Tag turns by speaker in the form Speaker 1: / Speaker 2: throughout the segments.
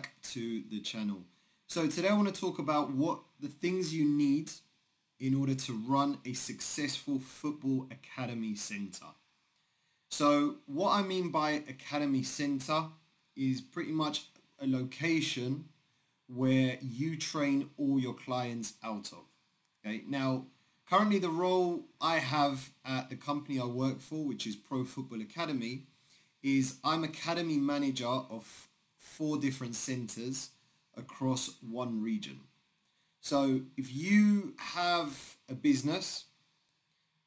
Speaker 1: Back to the channel. So today I want to talk about what the things you need in order to run a successful football academy center. So what I mean by academy center is pretty much a location where you train all your clients out of. Okay. Now, currently the role I have at the company I work for, which is Pro Football Academy, is I'm academy manager of four different centers across one region. So if you have a business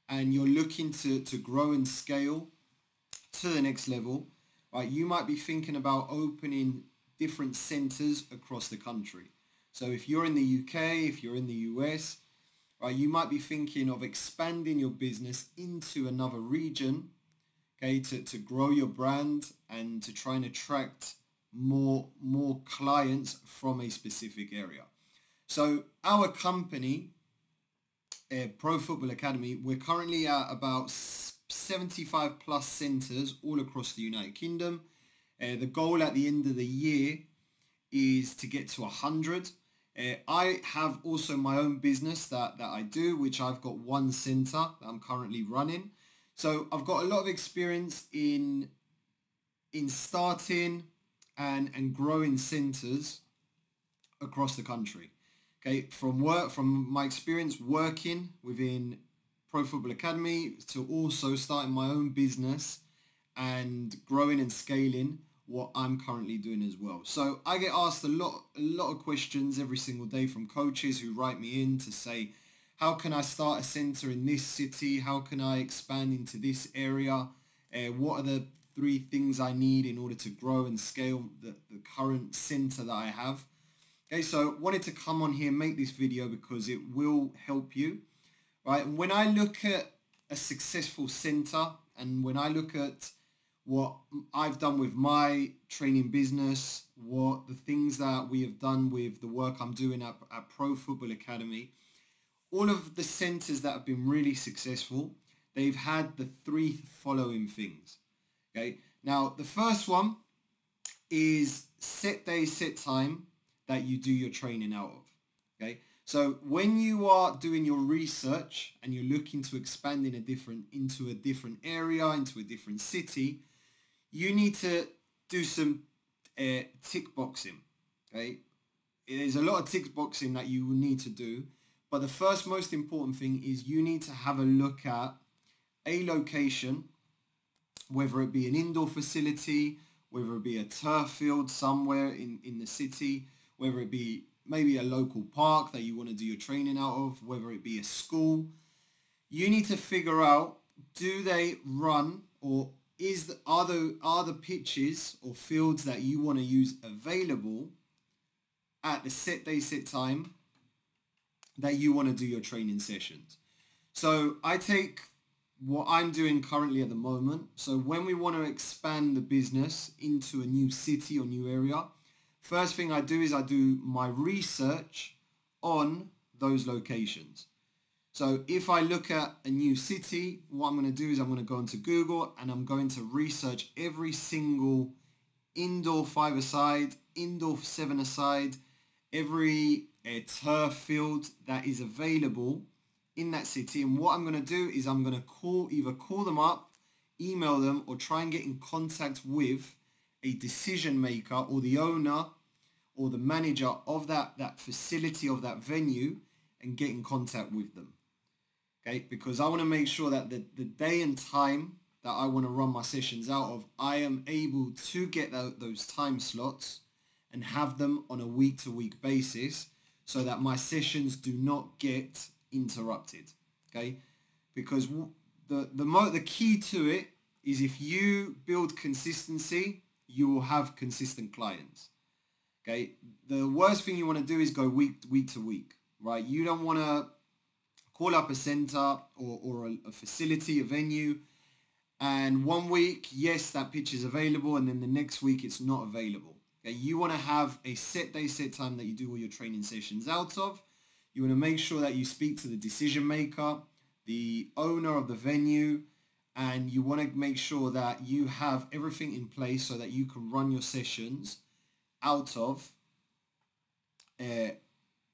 Speaker 1: and you're looking to, to grow and scale to the next level, right, you might be thinking about opening different centers across the country. So if you're in the UK, if you're in the US, right, you might be thinking of expanding your business into another region, okay, to, to grow your brand and to try and attract more more clients from a specific area. So our company, uh, Pro Football Academy, we're currently at about 75 plus centers all across the United Kingdom. Uh, the goal at the end of the year is to get to 100. Uh, I have also my own business that, that I do, which I've got one center that I'm currently running. So I've got a lot of experience in in starting, and, and growing centers across the country. Okay, from work, from my experience working within Pro Football Academy to also starting my own business and growing and scaling what I'm currently doing as well. So I get asked a lot, a lot of questions every single day from coaches who write me in to say, how can I start a center in this city? How can I expand into this area? Uh, what are the three things I need in order to grow and scale the, the current center that I have. Okay, so wanted to come on here make this video because it will help you. Right, when I look at a successful center and when I look at what I've done with my training business, what the things that we have done with the work I'm doing at, at Pro Football Academy, all of the centers that have been really successful, they've had the three following things. Okay. Now the first one is sit day, sit time that you do your training out of. Okay. So when you are doing your research and you're looking to expand in a different into a different area, into a different city, you need to do some uh, tick boxing. Okay. There's a lot of tick boxing that you will need to do. But the first most important thing is you need to have a look at a location whether it be an indoor facility, whether it be a turf field somewhere in, in the city, whether it be maybe a local park that you want to do your training out of, whether it be a school, you need to figure out do they run or is the, are the are the pitches or fields that you want to use available at the set day set time that you want to do your training sessions. So I take what I'm doing currently at the moment. So when we want to expand the business into a new city or new area, first thing I do is I do my research on those locations. So if I look at a new city, what I'm going to do is I'm going to go into Google and I'm going to research every single indoor five-a-side, indoor seven-a-side, every uh, turf field that is available in that city. And what I'm going to do is I'm going to call, either call them up, email them, or try and get in contact with a decision maker or the owner or the manager of that, that facility of that venue and get in contact with them. Okay, because I want to make sure that the, the day and time that I want to run my sessions out of, I am able to get the, those time slots and have them on a week-to-week -week basis so that my sessions do not get interrupted. Okay, because the the mo- the key to it is if you build consistency, you will have consistent clients. Okay, the worst thing you want to do is go week week to week, right? You don't want to call up a center or, or a, a facility, a venue, and one week, yes, that pitch is available, and then the next week it's not available. Okay, you want to have a set day, set time that you do all your training sessions out of, you want to make sure that you speak to the decision maker, the owner of the venue, and you want to make sure that you have everything in place so that you can run your sessions out of uh,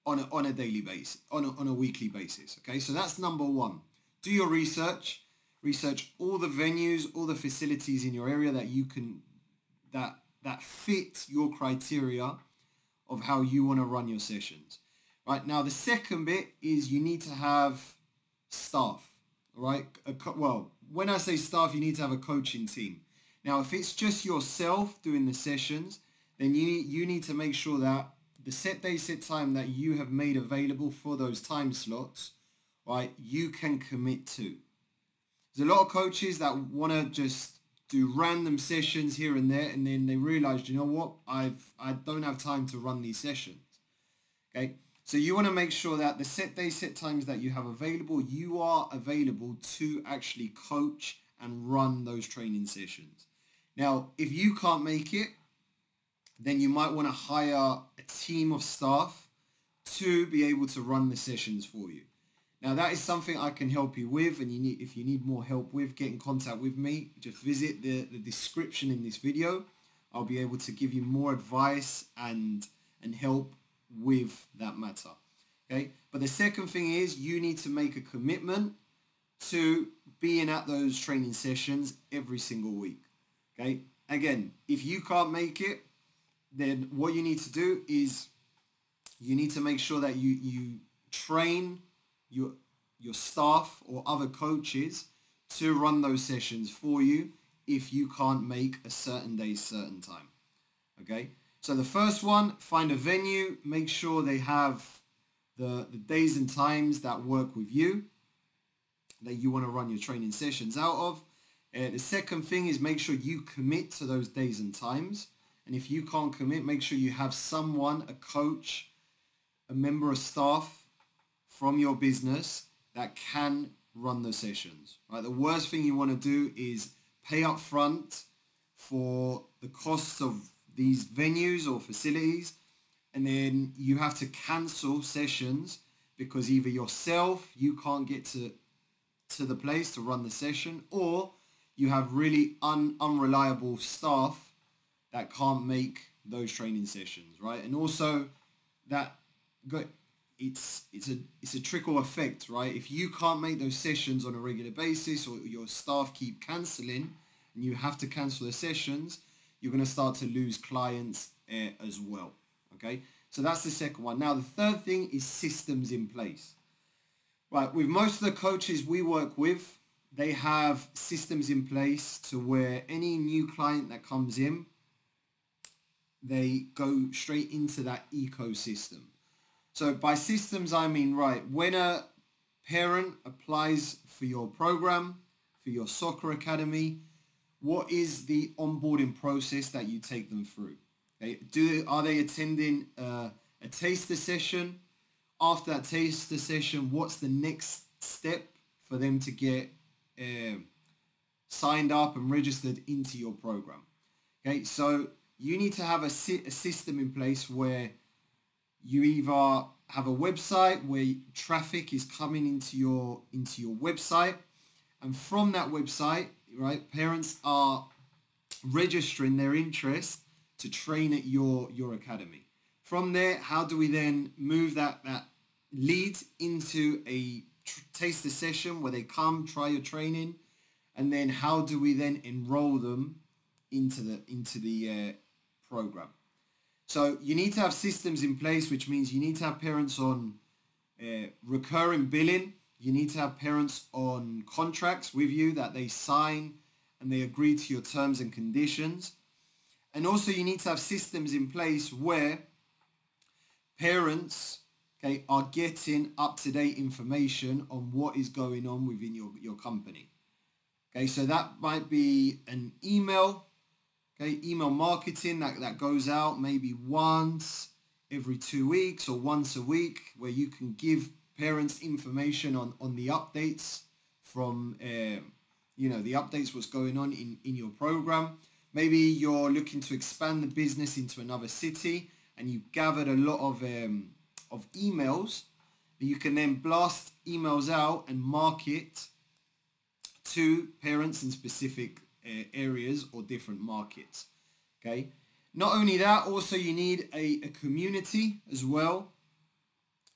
Speaker 1: on a, on a daily basis, on a, on a weekly basis. Okay, so that's number one. Do your research. Research all the venues, all the facilities in your area that you can that that fit your criteria of how you want to run your sessions. Right now, the second bit is you need to have staff. Right? well, when I say staff, you need to have a coaching team. Now, if it's just yourself doing the sessions, then you you need to make sure that the set day, set time that you have made available for those time slots, right, you can commit to. There's a lot of coaches that want to just do random sessions here and there, and then they realize, you know what, I've I don't have time to run these sessions. Okay, so you want to make sure that the set day, set times that you have available, you are available to actually coach and run those training sessions. Now, if you can't make it, then you might want to hire a team of staff to be able to run the sessions for you. Now that is something I can help you with and you need if you need more help with, get in contact with me. Just visit the, the description in this video. I'll be able to give you more advice and and help with that matter. Okay. But the second thing is you need to make a commitment to being at those training sessions every single week. Okay. Again, if you can't make it, then what you need to do is you need to make sure that you, you train your, your staff or other coaches to run those sessions for you if you can't make a certain day, certain time. Okay? So the first one, find a venue, make sure they have the, the days and times that work with you, that you want to run your training sessions out of. Uh, the second thing is make sure you commit to those days and times. And if you can't commit, make sure you have someone, a coach, a member of staff from your business that can run the sessions. Right? The worst thing you want to do is pay up front for the costs of these venues or facilities and then you have to cancel sessions because either yourself you can't get to to the place to run the session or you have really un, unreliable staff that can't make those training sessions, right? And also that it's it's a it's a trickle effect, right? If you can't make those sessions on a regular basis or your staff keep cancelling and you have to cancel the sessions, you're going to start to lose clients uh, as well, okay? So that's the second one. Now the third thing is systems in place. Right, with most of the coaches we work with, they have systems in place to where any new client that comes in, they go straight into that ecosystem. So by systems, I mean, right, when a parent applies for your program, for your soccer academy, what is the onboarding process that you take them through? Okay? Do Are they attending uh, a taster session? After that taster session, what's the next step for them to get uh, signed up and registered into your program? Okay, so you need to have a, a system in place where you either have a website where traffic is coming into your into your website and from that website right parents are registering their interest to train at your your academy from there how do we then move that that lead into a taster session where they come try your training and then how do we then enroll them into the into the uh, program. So you need to have systems in place, which means you need to have parents on uh, recurring billing. You need to have parents on contracts with you that they sign and they agree to your terms and conditions. And also you need to have systems in place where parents okay, are getting up-to-date information on what is going on within your, your company. Okay, so that might be an email Okay, email marketing that, that goes out maybe once every two weeks or once a week where you can give parents information on, on the updates from, uh, you know, the updates, what's going on in, in your program. Maybe you're looking to expand the business into another city and you've gathered a lot of, um, of emails. You can then blast emails out and market to parents in specific uh, areas or different markets. Okay. Not only that, also you need a, a community as well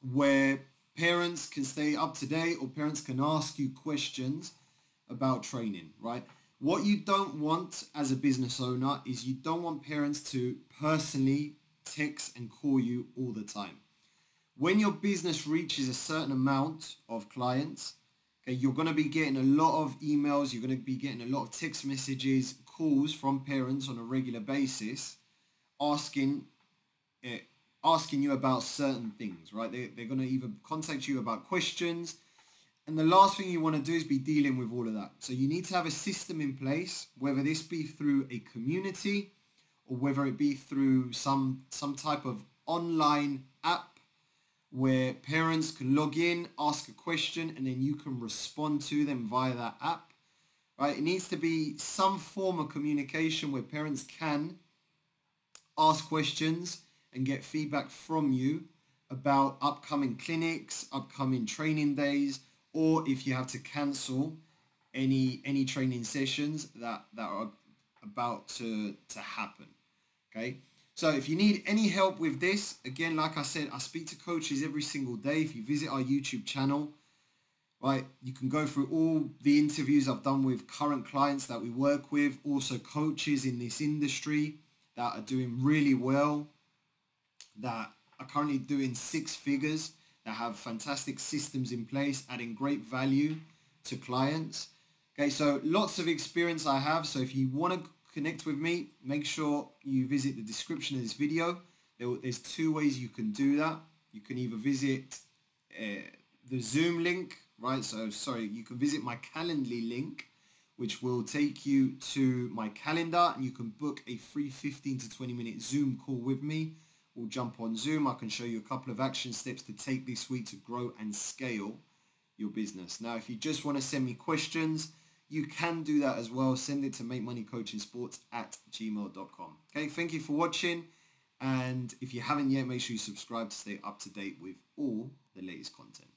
Speaker 1: where parents can stay up to date or parents can ask you questions about training, right? What you don't want as a business owner is you don't want parents to personally text and call you all the time. When your business reaches a certain amount of clients, okay, you're going to be getting a lot of emails, you're going to be getting a lot of text messages, calls from parents on a regular basis asking uh, asking you about certain things, right? They, they're going to either contact you about questions, and the last thing you want to do is be dealing with all of that. So you need to have a system in place, whether this be through a community or whether it be through some some type of online app where parents can log in, ask a question, and then you can respond to them via that app. Right? It needs to be some form of communication where parents can ask questions and get feedback from you about upcoming clinics, upcoming training days, or if you have to cancel any any training sessions that, that are about to, to happen. Okay. So if you need any help with this, again, like I said, I speak to coaches every single day. If you visit our YouTube channel, right, you can go through all the interviews I've done with current clients that we work with, also coaches in this industry that are doing really well, that are currently doing six figures, that have fantastic systems in place, adding great value to clients. Okay, so lots of experience I have. So if you want to connect with me, make sure you visit the description of this video. There's two ways you can do that. You can either visit uh, the Zoom link, right? So sorry, you can visit my Calendly link which will take you to my calendar and you can book a free 15 to 20 minute Zoom call with me. We'll jump on Zoom. I can show you a couple of action steps to take this week to grow and scale your business. Now, if you just want to send me questions, you can do that as well. Send it to make money coaching sports at gmail.com. Okay, thank you for watching. And if you haven't yet, make sure you subscribe to stay up to date with all the latest content.